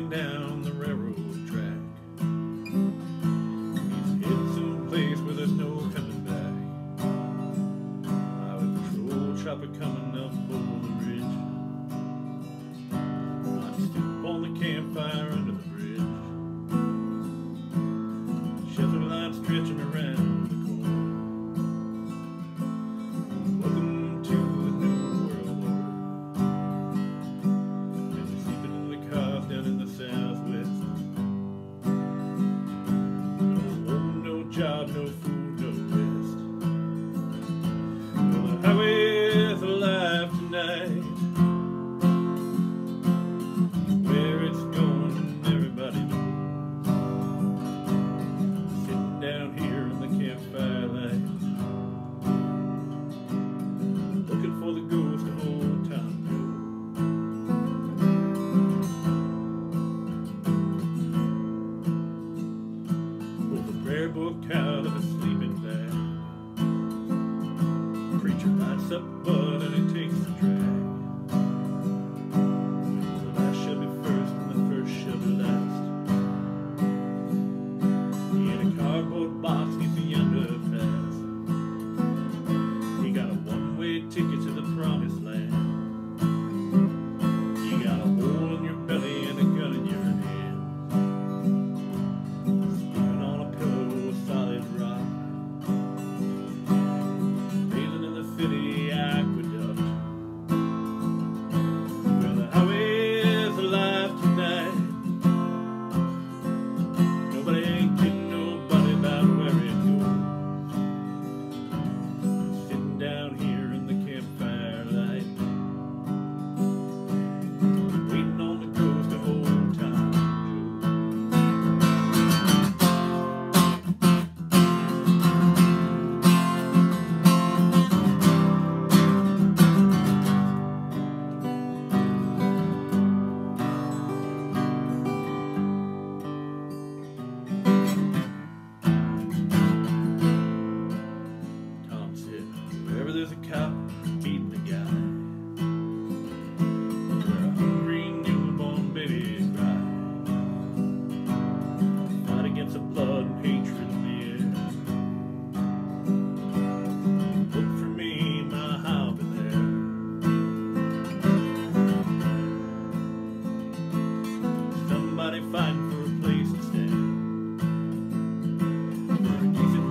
broken down the railroad track. He's hit some place where there's no coming back. I have a patrol chopper coming up over the ridge. I'd stoop on the campfire under the bridge. Shelter line stretching around. job, no food. booked out of a sleeping bag. Creature lights up bud and it takes a drag. The last shall be first and the first shall be last. In a cardboard box,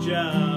job.